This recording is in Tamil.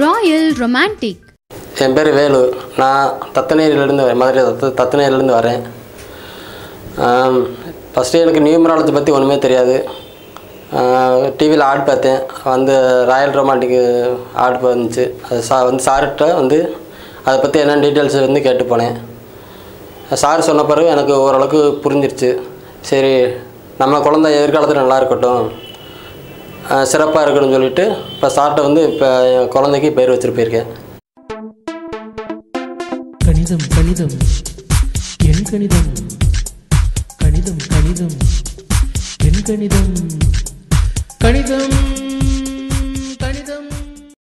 ராயல் ரொமான்டிக் என் பேர் வேலு. நான் தத்தநேரியிலேருந்து வரேன். மதுரை தத்து தத்தநேரிலேருந்து வரேன். ஃபஸ்ட்டு எனக்கு நியூமராலஜி பற்றி ஒன்றுமே தெரியாது. டிவியில் ஆட் பார்த்தேன். வந்து ராயல் ரொமான்டிக்கு ஆட் வந்துச்சு. அது சா வந்து சார்கிட்ட வந்து அதை பற்றி என்னென்ன டீட்டெயில்ஸ் வந்து கேட்டு போனேன். சார் சொன்ன பிறகு எனக்கு ஓரளவுக்கு புரிஞ்சிருச்சு. சரி நம்ம குழந்தை எதிர்காலத்தில் நல்லா இருக்கட்டும். சிறப்பாக இருக்கணும்னு சொல்லிட்டு இப்போ சார்ட்டை வந்து இப்போ என் குழந்தைக்கு பேர் வச்சுட்டு போயிருக்கேன் கணிதம் கணிதம். என் கணிதம். கணிதம் கணிதம். என் கணிதம். கணிதம்.